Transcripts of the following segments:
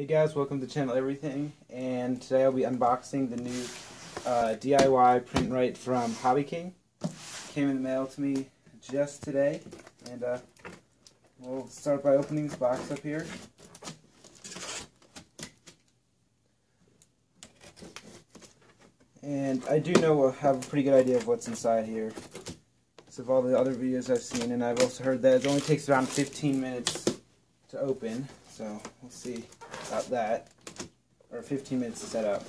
Hey guys, welcome to Channel Everything, and today I'll be unboxing the new uh, DIY Print Rite from Hobby King. Came in the mail to me just today, and uh, we'll start by opening this box up here. And I do know have a pretty good idea of what's inside here. So of all the other videos I've seen, and I've also heard that it only takes around 15 minutes to open. So we'll see about that. Or 15 minutes to set up.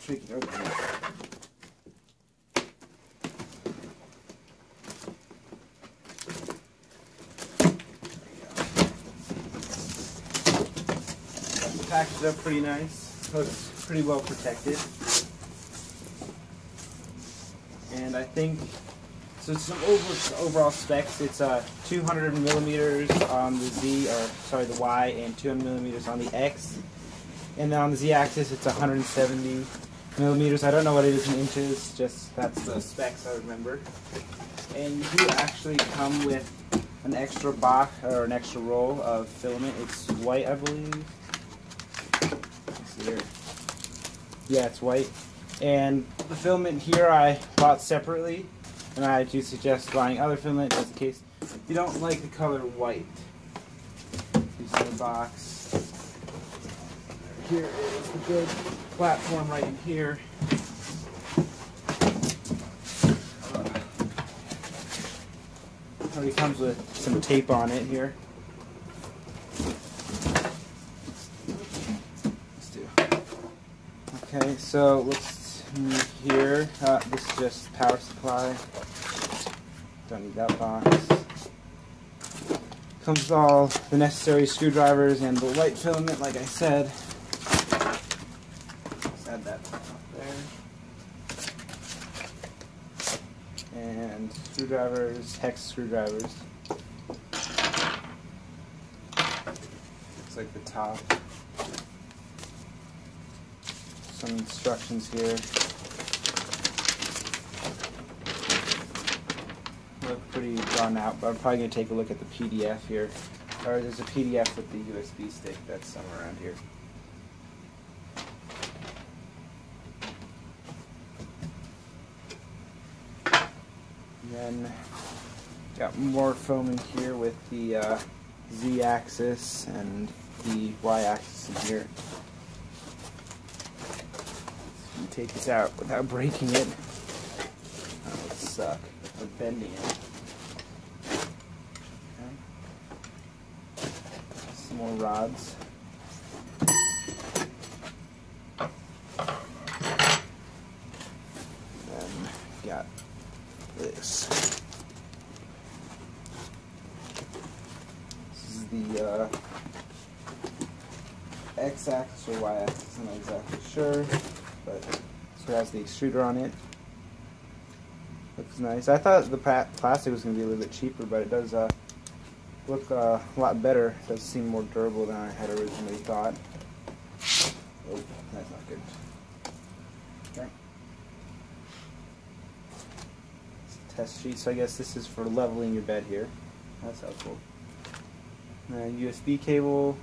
tricky to open it. packaged up pretty nice. Looks pretty well protected. And I think, so some over, overall specs, it's uh, 200 millimeters on the Z, or sorry, the Y, and 200 millimeters on the X. And then on the Z axis, it's 170 millimeters. I don't know what it is in inches, just that's the specs I remember. And you actually come with an extra box, or an extra roll of filament. It's white, I believe. Yeah, it's white. And the filament here I bought separately, and I do suggest buying other filament just in case you don't like the color white. Use the box. Here is the good platform right in here. Already comes with some tape on it here. Let's do. Okay, so let's here. Uh, this is just power supply. Don't need that box. Comes with all the necessary screwdrivers and the light filament, like I said. Just add that up there. And screwdrivers, hex screwdrivers. Looks like the top some instructions here. Look pretty drawn out, but I'm probably going to take a look at the PDF here. Or there's a PDF with the USB stick that's somewhere around here. And then got more foam in here with the uh, Z-axis and the Y-axis in here take this out without breaking it. That would suck. Or bending it. Okay. Some more rods. Then got this. This is the uh, x-axis or y-axis, I'm not exactly sure but so it has the extruder on it. Looks nice. I thought the plastic was going to be a little bit cheaper, but it does uh, look uh, a lot better. It does seem more durable than I had originally thought. Oh, that's not good. Okay. Test sheet. So I guess this is for leveling your bed here. That's helpful. And USB cable,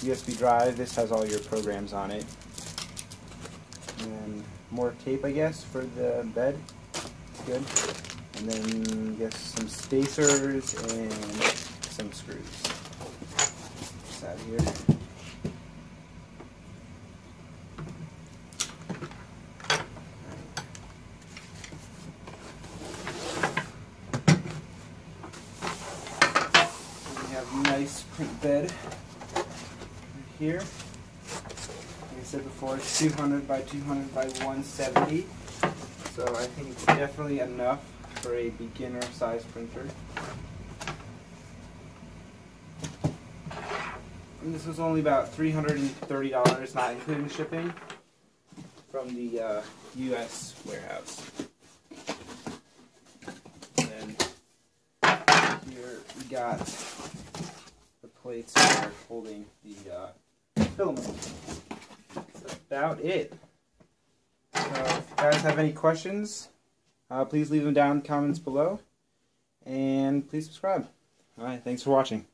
USB drive. This has all your programs on it. And more tape, I guess, for the bed. Good. And then, I guess, some spacers and some screws. Just out here. We have nice print bed here. Like I said before, it's 200 by 200 by 170. So I think it's definitely enough for a beginner size printer. And this was only about $330, not including shipping, from the uh, U.S. warehouse. And then here we got the plates that are holding the uh, filament. That's about it. So, guys have any questions, uh, please leave them down in the comments below. And please subscribe. Alright, thanks for watching.